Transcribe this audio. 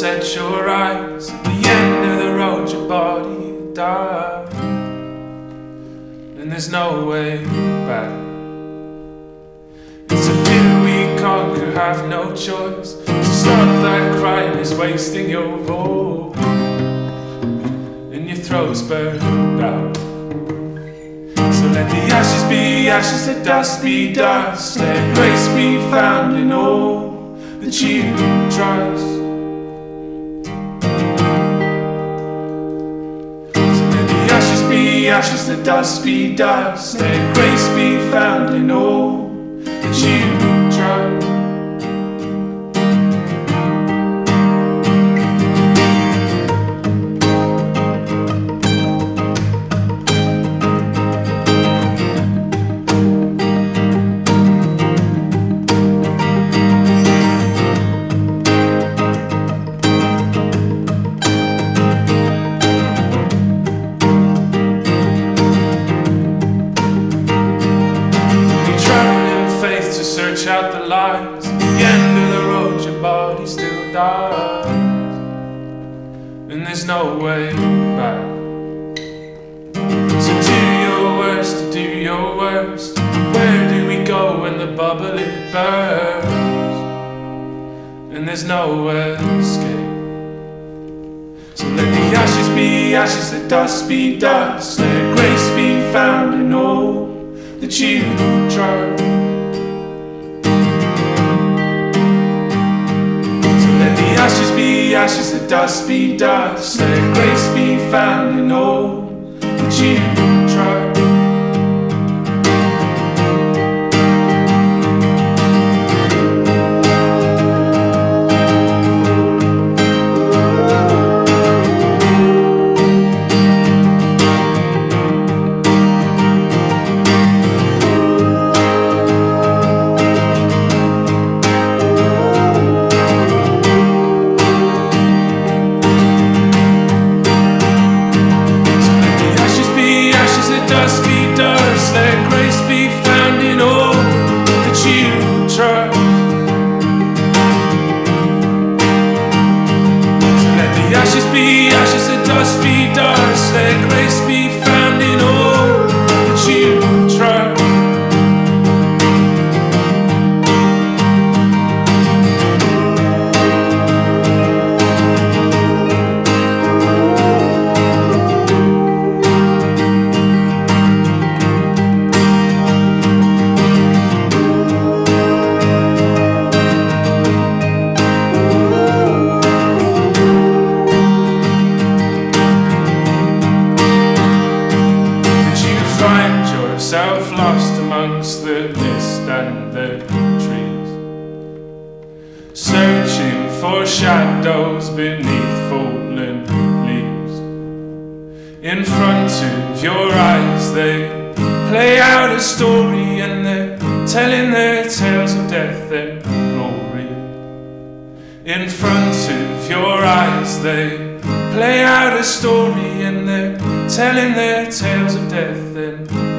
set your eyes at the end of the road, your body died, and there's no way back. It's a fear we conquer, have no choice. To stop that crying is wasting your voice, and your throat's burned out. So let the ashes be ashes, the dust be dust, let grace be found in all that you trust. Ashes, the dust be dust. Let grace be the. At the end of the road, your body still dies. And there's no way back. So do your worst, do your worst. Where do we go when the bubble it bursts? And there's no escape. So let the ashes be ashes, the dust be dust. Let grace be found in all that you try. Ashes, be ashes, the dust be dust. Let grace be found dust be dust, let grace be yourself lost amongst the mist and the trees, searching for shadows beneath fallen leaves. In front of your eyes, they play out a story and they're telling their tales of death and glory. In front of your eyes, they play out a story and they're telling their tales of death and